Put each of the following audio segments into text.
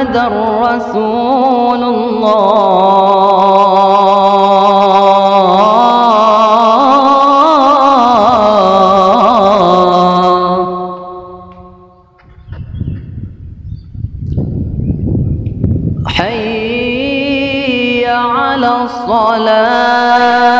محمد رسول الله. حي على الصلاة.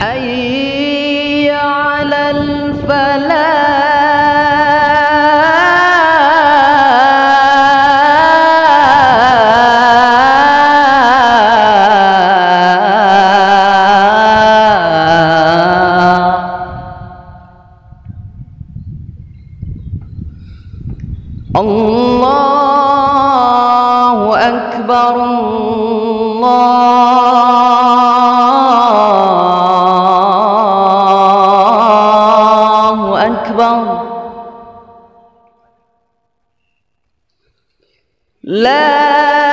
حي على الفلاح. الله أكبر الله لا